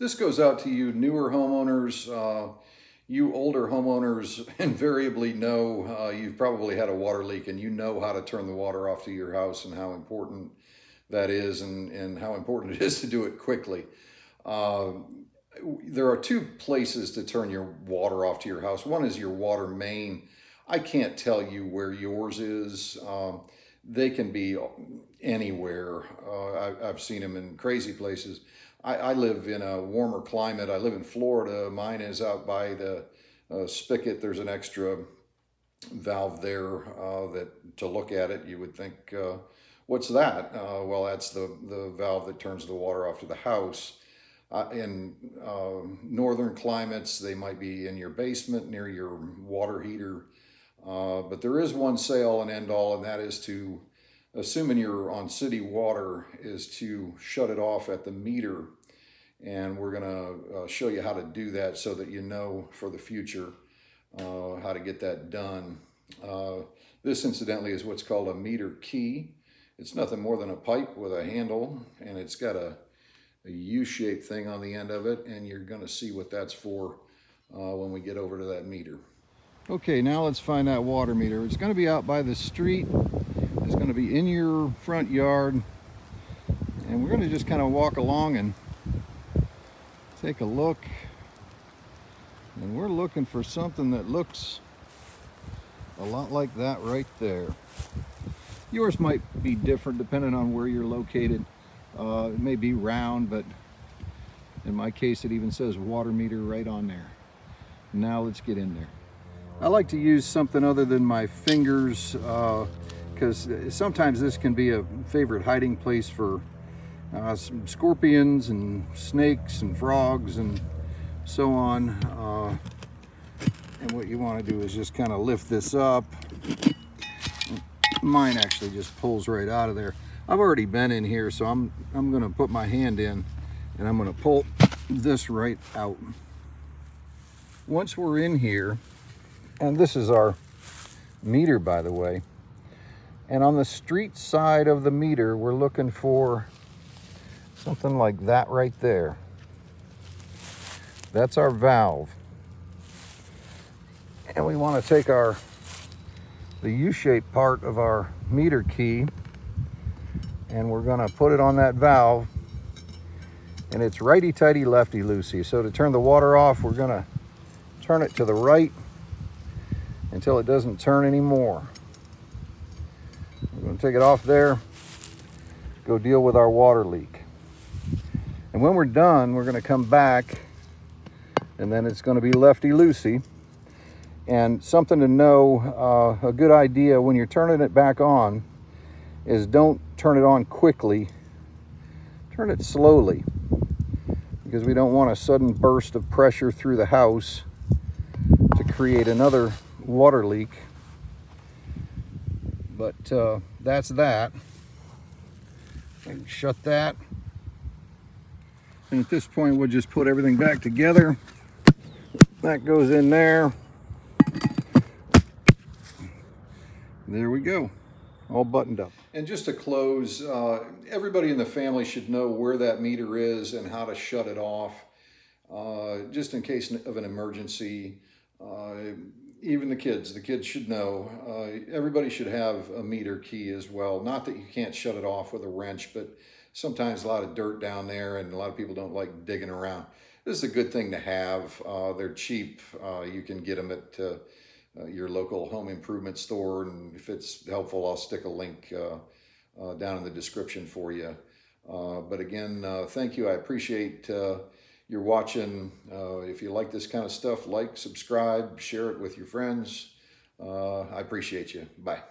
This goes out to you newer homeowners. Uh, you older homeowners invariably know uh, you've probably had a water leak and you know how to turn the water off to your house and how important that is and, and how important it is to do it quickly. Uh, there are two places to turn your water off to your house. One is your water main. I can't tell you where yours is. Um, they can be anywhere. Uh, I, have seen them in crazy places. I, I, live in a warmer climate. I live in Florida. Mine is out by the uh, spigot. There's an extra valve there uh, that to look at it, you would think, uh, what's that? Uh, well, that's the, the valve that turns the water off to the house. Uh, in um, northern climates, they might be in your basement near your water heater. Uh, but there is one say all and end all, and that is to assuming you're on city water, is to shut it off at the meter. And we're going to uh, show you how to do that so that you know for the future uh, how to get that done. Uh, this, incidentally, is what's called a meter key. It's nothing more than a pipe with a handle, and it's got a, a U-shaped thing on the end of it, and you're going to see what that's for uh, when we get over to that meter. Okay, now let's find that water meter. It's going to be out by the street is going to be in your front yard. And we're going to just kind of walk along and take a look. And we're looking for something that looks a lot like that right there. Yours might be different depending on where you're located. Uh, it may be round but in my case it even says water meter right on there. Now let's get in there. I like to use something other than my fingers uh, because sometimes this can be a favorite hiding place for uh, some scorpions and snakes and frogs and so on. Uh, and what you want to do is just kind of lift this up. Mine actually just pulls right out of there. I've already been in here, so I'm, I'm going to put my hand in and I'm going to pull this right out. Once we're in here, and this is our meter, by the way, and on the street side of the meter, we're looking for something like that right there. That's our valve. And we want to take our the U-shaped part of our meter key and we're going to put it on that valve and it's righty-tighty, lefty-loosey. So to turn the water off, we're going to turn it to the right until it doesn't turn anymore. Take it off there, go deal with our water leak. And when we're done, we're going to come back and then it's going to be lefty-loosey. And something to know, uh, a good idea when you're turning it back on is don't turn it on quickly. Turn it slowly because we don't want a sudden burst of pressure through the house to create another water leak but uh, that's that. And shut that. And at this point, we'll just put everything back together. That goes in there. There we go, all buttoned up. And just to close, uh, everybody in the family should know where that meter is and how to shut it off, uh, just in case of an emergency. Uh, even the kids, the kids should know. Uh, everybody should have a meter key as well. Not that you can't shut it off with a wrench, but sometimes a lot of dirt down there and a lot of people don't like digging around. This is a good thing to have. Uh, they're cheap. Uh, you can get them at uh, uh, your local home improvement store. And if it's helpful, I'll stick a link uh, down in the description for you. but again, thank you. I appreciate you're watching. Uh, if you like this kind of stuff, like, subscribe, share it with your friends. Uh, I appreciate you. Bye.